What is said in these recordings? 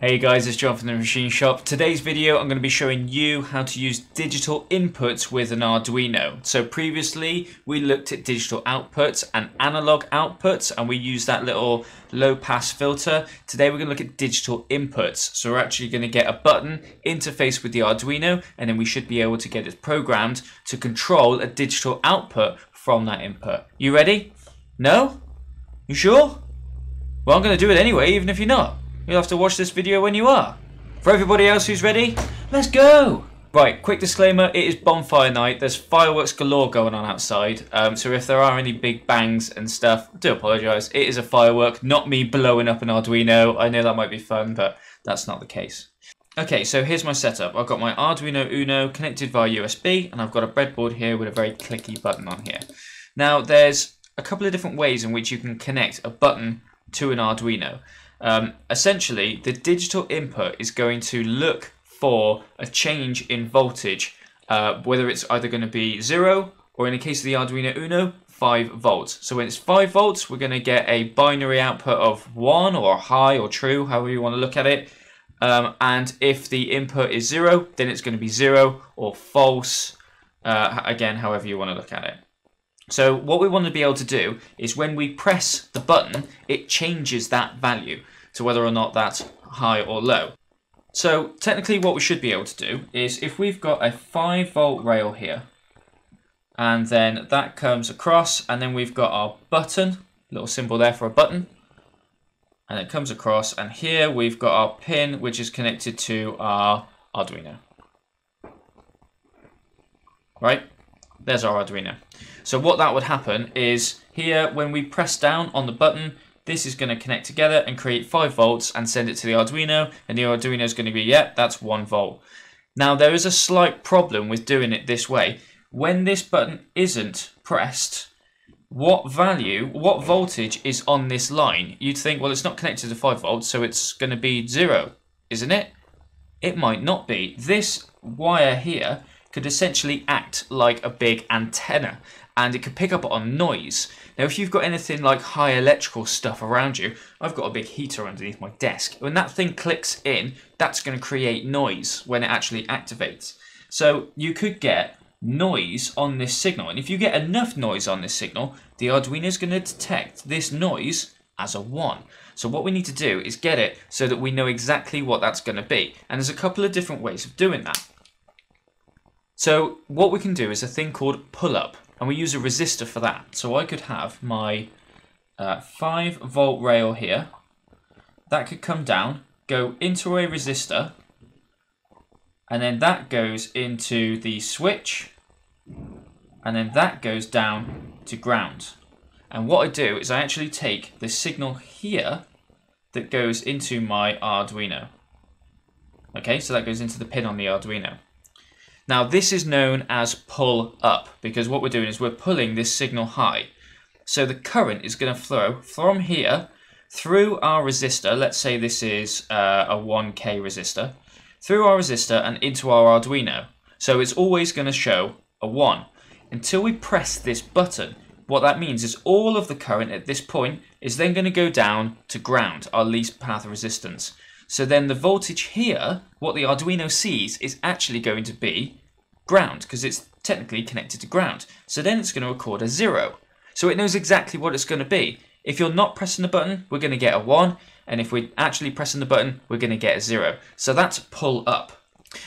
Hey guys, it's John from the Machine Shop. Today's video I'm going to be showing you how to use digital inputs with an Arduino. So previously we looked at digital outputs and analog outputs and we used that little low pass filter. Today we're going to look at digital inputs. So we're actually going to get a button interface with the Arduino and then we should be able to get it programmed to control a digital output from that input. You ready? No? You sure? Well I'm going to do it anyway even if you're not. You'll have to watch this video when you are. For everybody else who's ready, let's go! Right, quick disclaimer, it is bonfire night. There's fireworks galore going on outside. Um, so if there are any big bangs and stuff, I do apologise. It is a firework, not me blowing up an Arduino. I know that might be fun, but that's not the case. Okay, so here's my setup. I've got my Arduino Uno connected via USB, and I've got a breadboard here with a very clicky button on here. Now, there's a couple of different ways in which you can connect a button to an Arduino. Um, essentially, the digital input is going to look for a change in voltage, uh, whether it's either going to be zero or in the case of the Arduino Uno, 5 volts. So when it's 5 volts, we're going to get a binary output of 1 or high or true, however you want to look at it. Um, and if the input is 0, then it's going to be 0 or false, uh, again, however you want to look at it. So what we want to be able to do is when we press the button, it changes that value to whether or not that's high or low. So technically what we should be able to do is if we've got a 5 volt rail here, and then that comes across, and then we've got our button, little symbol there for a button, and it comes across, and here we've got our pin, which is connected to our Arduino. Right? There's our Arduino. So what that would happen is here, when we press down on the button, this is going to connect together and create 5 volts and send it to the Arduino. And the Arduino is going to be, yeah, that's 1 volt. Now, there is a slight problem with doing it this way. When this button isn't pressed, what value, what voltage is on this line? You'd think, well, it's not connected to 5 volts, so it's going to be 0, isn't it? It might not be. This wire here could essentially act like a big antenna and it could pick up on noise. Now, if you've got anything like high electrical stuff around you, I've got a big heater underneath my desk. When that thing clicks in, that's going to create noise when it actually activates. So you could get noise on this signal. And if you get enough noise on this signal, the Arduino is going to detect this noise as a 1. So what we need to do is get it so that we know exactly what that's going to be. And there's a couple of different ways of doing that. So what we can do is a thing called pull up and we use a resistor for that. So I could have my uh, 5 volt rail here. That could come down, go into a resistor, and then that goes into the switch, and then that goes down to ground. And what I do is I actually take the signal here that goes into my Arduino. Okay, so that goes into the pin on the Arduino. Now this is known as pull up because what we're doing is we're pulling this signal high. So the current is going to flow from here through our resistor, let's say this is uh, a 1k resistor, through our resistor and into our Arduino. So it's always going to show a 1. Until we press this button, what that means is all of the current at this point is then going to go down to ground, our least path resistance. So then the voltage here, what the Arduino sees, is actually going to be ground, because it's technically connected to ground. So then it's going to record a zero. So it knows exactly what it's going to be. If you're not pressing the button, we're going to get a 1, and if we're actually pressing the button, we're going to get a 0. So that's pull up.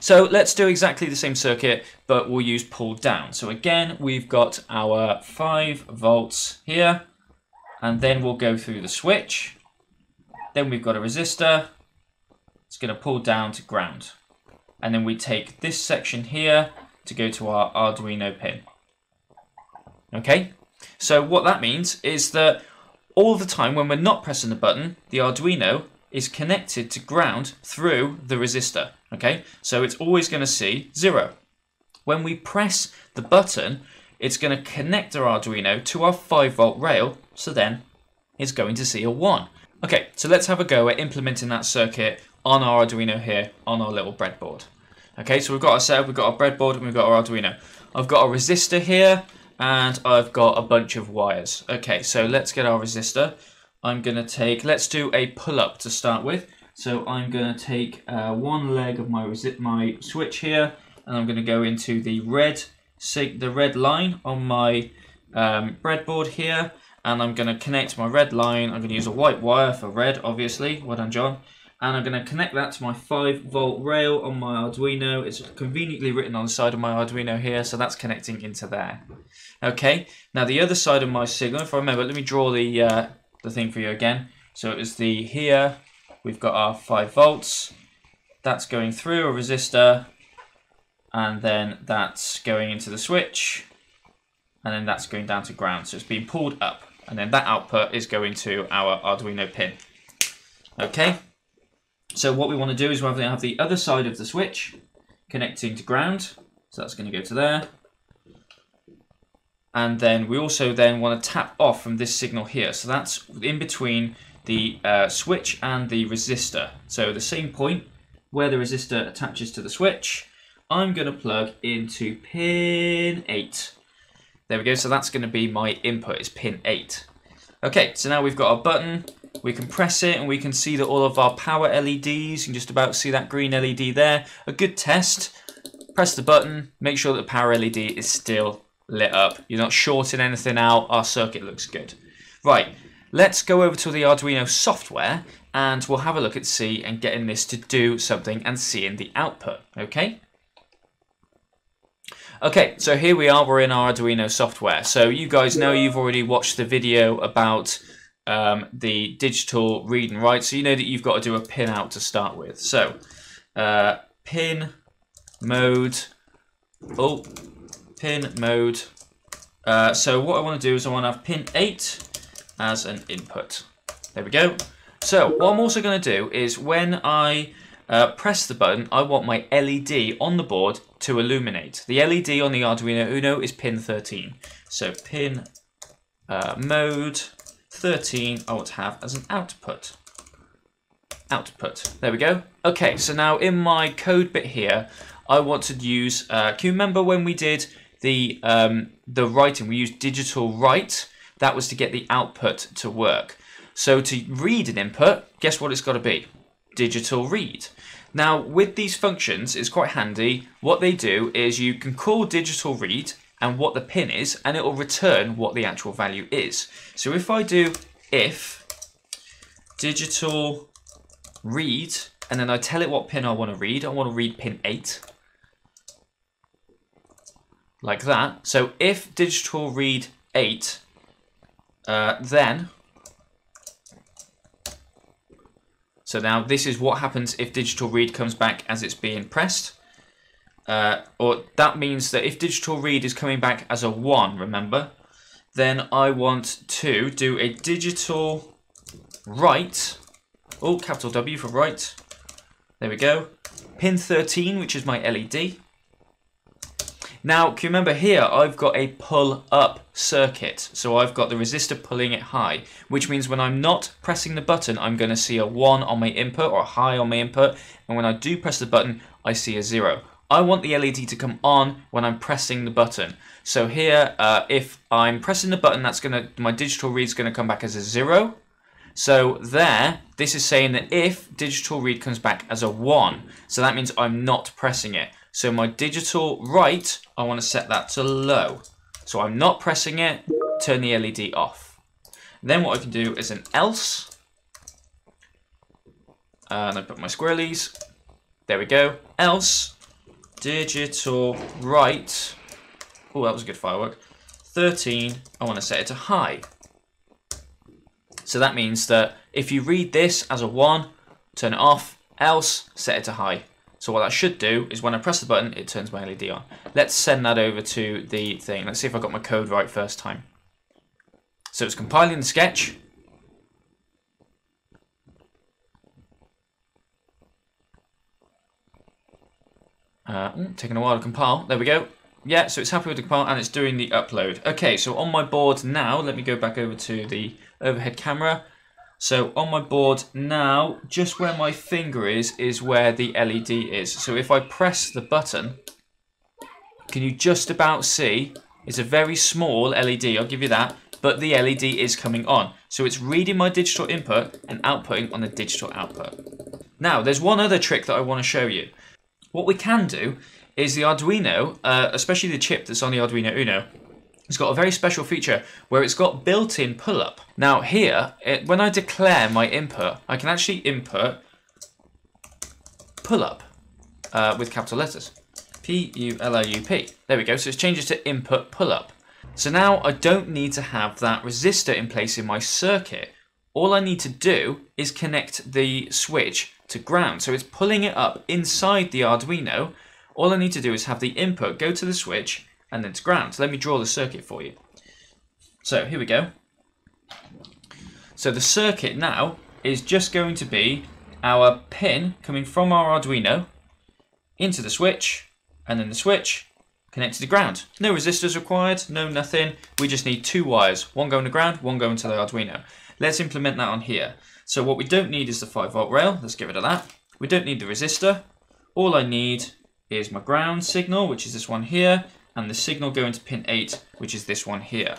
So let's do exactly the same circuit, but we'll use pull down. So again, we've got our 5 volts here, and then we'll go through the switch. Then we've got a resistor, it's going to pull down to ground. And then we take this section here to go to our Arduino pin. Okay, so what that means is that all the time when we're not pressing the button, the Arduino is connected to ground through the resistor. Okay, so it's always going to see zero. When we press the button, it's going to connect our Arduino to our 5 volt rail, so then it's going to see a 1. Okay, so let's have a go at implementing that circuit on our Arduino here on our little breadboard. Okay, so we've got our setup, we've got our breadboard, and we've got our Arduino. I've got a resistor here, and I've got a bunch of wires. Okay, so let's get our resistor. I'm going to take, let's do a pull-up to start with. So I'm going to take uh, one leg of my my switch here, and I'm going to go into the red the red line on my um, breadboard here, and I'm going to connect my red line. I'm going to use a white wire for red, obviously. Well done, John. And I'm going to connect that to my 5 volt rail on my Arduino. It's conveniently written on the side of my Arduino here, so that's connecting into there. Okay, now the other side of my signal, if I remember, let me draw the, uh, the thing for you again. So it was the here, we've got our 5 volts. That's going through a resistor, and then that's going into the switch, and then that's going down to ground. So it's being pulled up, and then that output is going to our Arduino pin. Okay, so what we want to do is we have to have the other side of the switch connecting to ground. So that's going to go to there. And then we also then want to tap off from this signal here. So that's in between the uh, switch and the resistor. So the same point where the resistor attaches to the switch, I'm going to plug into pin 8. There we go. So that's going to be my input it's pin 8. Okay, so now we've got our button we can press it and we can see that all of our power LEDs, you can just about see that green LED there. A good test, press the button, make sure that the power LED is still lit up. You're not shorting anything out, our circuit looks good. Right, let's go over to the Arduino software and we'll have a look at C and getting this to do something and seeing the output, okay? Okay, so here we are, we're in our Arduino software. So you guys know you've already watched the video about um, the digital read and write. So you know that you've got to do a pin out to start with. So uh, pin mode, oh, pin mode. Uh, so what I want to do is I want to have pin 8 as an input. There we go. So what I'm also going to do is when I uh, press the button, I want my LED on the board to illuminate. The LED on the Arduino Uno is pin 13. So pin uh, mode 13 I want to have as an output. Output. There we go. Okay, so now in my code bit here, I want to use, uh, can you remember when we did the, um, the writing? We used digital write. That was to get the output to work. So to read an input, guess what it's got to be? Digital read. Now, with these functions, it's quite handy. What they do is you can call digital read and what the pin is, and it will return what the actual value is. So if I do if digital read, and then I tell it what pin I want to read, I want to read pin 8, like that. So if digital read 8, uh, then, so now this is what happens if digital read comes back as it's being pressed. Uh, or that means that if digital read is coming back as a 1, remember, then I want to do a digital write, oh, capital W for write, there we go, pin 13, which is my LED. Now, can you remember here, I've got a pull up circuit. So I've got the resistor pulling it high, which means when I'm not pressing the button, I'm going to see a 1 on my input or a high on my input. And when I do press the button, I see a 0. I want the LED to come on when I'm pressing the button. So here, uh, if I'm pressing the button, that's gonna my digital read is gonna come back as a zero. So there, this is saying that if digital read comes back as a one, so that means I'm not pressing it. So my digital write, I want to set that to low. So I'm not pressing it, turn the LED off. Then what I can do is an else. And I put my squirrelies. There we go. Else digital write. Oh, that was a good firework. 13, I want to set it to high. So that means that if you read this as a 1, turn it off, else set it to high. So what that should do is when I press the button, it turns my LED on. Let's send that over to the thing. Let's see if I got my code right first time. So it's compiling the sketch. Uh, taking a while to compile. There we go. Yeah, so it's happy with the compile and it's doing the upload. Okay, so on my board now, let me go back over to the overhead camera. So on my board now, just where my finger is, is where the LED is. So if I press the button, can you just about see? It's a very small LED, I'll give you that, but the LED is coming on. So it's reading my digital input and outputting on the digital output. Now, there's one other trick that I want to show you. What we can do is the Arduino, uh, especially the chip that's on the Arduino Uno, it's got a very special feature where it's got built-in pull-up. Now here, it, when I declare my input, I can actually input pull-up uh, with capital letters. P-U-L-O-U-P. There we go, so it changes to input pull-up. So now I don't need to have that resistor in place in my circuit. All I need to do is connect the switch to ground. So it's pulling it up inside the Arduino. All I need to do is have the input go to the switch and then to ground. So let me draw the circuit for you. So here we go. So the circuit now is just going to be our pin coming from our Arduino into the switch and then the switch connected to ground. No resistors required, no nothing. We just need two wires, one going to ground, one going to the Arduino. Let's implement that on here. So what we don't need is the 5 volt rail. Let's get rid of that. We don't need the resistor. All I need is my ground signal, which is this one here, and the signal going to pin 8, which is this one here.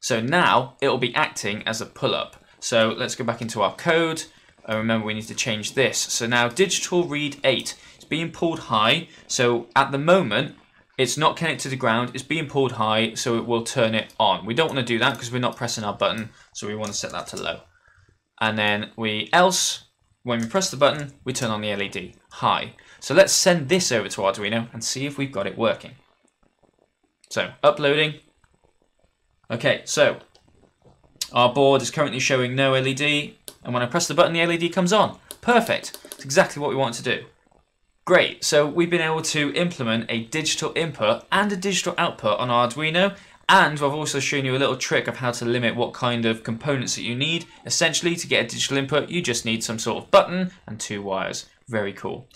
So now it'll be acting as a pull-up. So let's go back into our code. Uh, remember we need to change this. So now digital read 8 is being pulled high. So at the moment it's not connected to the ground. It's being pulled high so it will turn it on. We don't want to do that because we're not pressing our button. So we want to set that to low. And then we else when we press the button we turn on the LED high. So let's send this over to Arduino and see if we've got it working. So, uploading. Okay, so our board is currently showing no LED, and when I press the button, the LED comes on. Perfect. It's exactly what we want to do. Great, so we've been able to implement a digital input and a digital output on our Arduino, and I've also shown you a little trick of how to limit what kind of components that you need. Essentially, to get a digital input, you just need some sort of button and two wires. Very cool.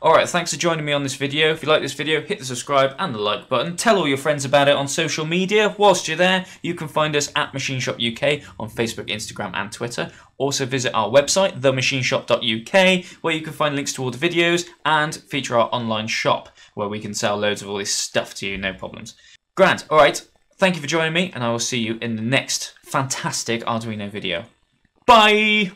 Alright, thanks for joining me on this video. If you like this video, hit the subscribe and the like button. Tell all your friends about it on social media. Whilst you're there, you can find us at Machine Shop UK on Facebook, Instagram and Twitter. Also visit our website, themachineshop.uk, where you can find links to all the videos and feature our online shop, where we can sell loads of all this stuff to you, no problems. Grant, alright, thank you for joining me, and I will see you in the next fantastic Arduino video. Bye!